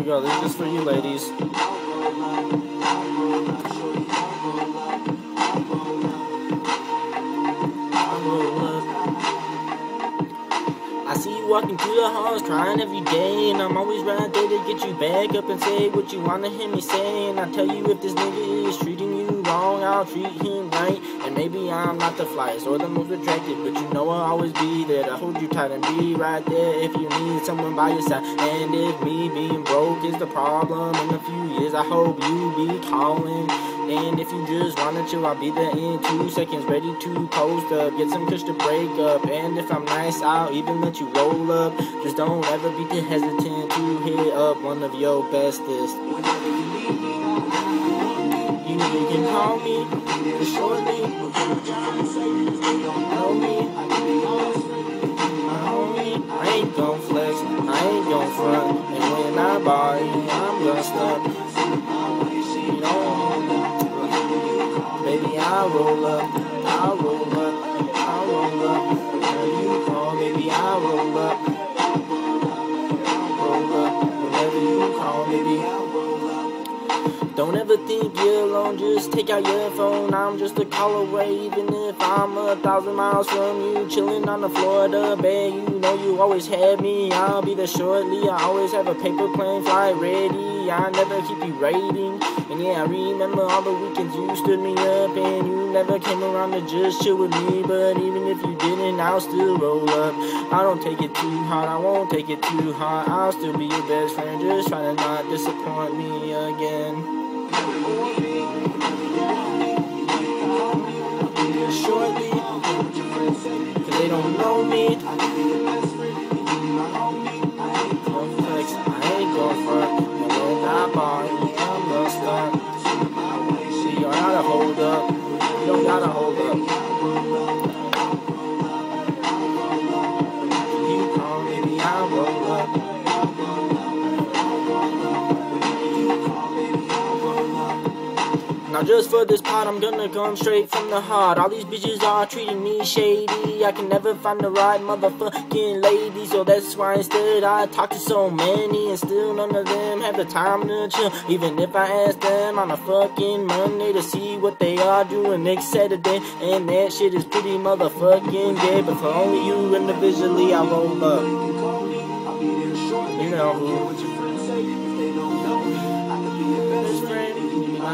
we go. This is for you ladies. Walking through the halls, trying every day, and I'm always right there to get you back up and say what you wanna hear me say. And I tell you if this nigga is treating you wrong, I'll treat him right. And maybe I'm not the flyest or the most attractive, but you know I'll always be there to hold you tight and be right there if you need someone by your side. And if me being broke is the problem in a few years, I hope you be calling. And if you just wanna chill, I'll be there in two seconds, ready to post up. Get some kush to break up. And if I'm nice, I'll even let you roll up. Just don't ever be too hesitant to hit up one of your bestest. You can call me shortly. I roll up, Don't ever think you're alone, just take out your phone. I'm just a call away, even if I'm a thousand miles from you. Chilling on the Florida Bay, you know you always have me. I'll be there shortly. I always have a paper plane flight ready. I never keep you waiting. And yeah, I remember all the weekends you stood me up, and you never came around to just chill with me. But even if you didn't, I'll still roll up. I don't take it too hard, I won't take it too hard. I'll still be your best friend, just try to not disappoint me again. Shortly, cause they don't know me. Now just for this part, I'm gonna come straight from the heart. All these bitches are treating me shady. I can never find the right motherfucking lady, so that's why instead I talk to so many, and still none of them have the time to chill. Even if I ask them on a fucking Monday to see what they are doing next Saturday, and that shit is pretty motherfucking gay. But for only you individually, I roll up. You know who?